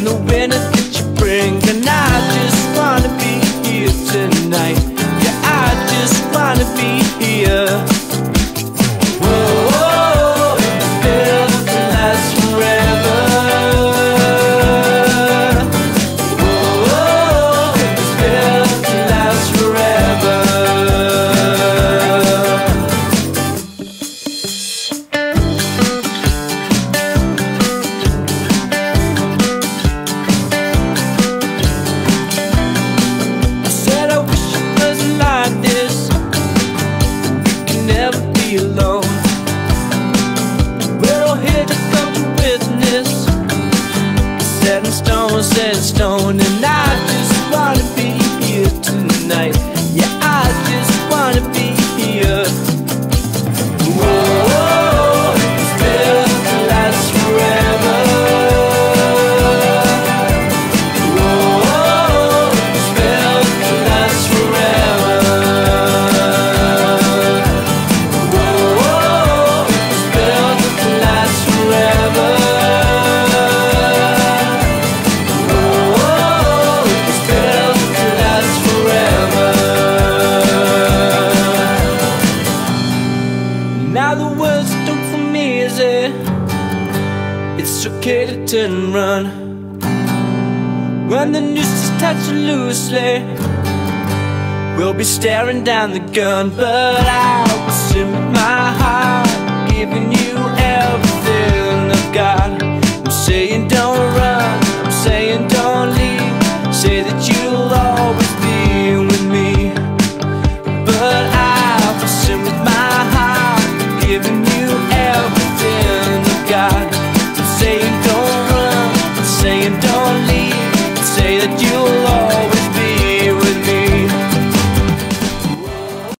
and the winter that you bring. And I just wanna be here tonight. Yeah, I just wanna be here. and stone, and I just wanna be here tonight. Now the world's took from me is it? It's okay to turn and run. When the noose is touched loosely. We'll be staring down the gun But I will simply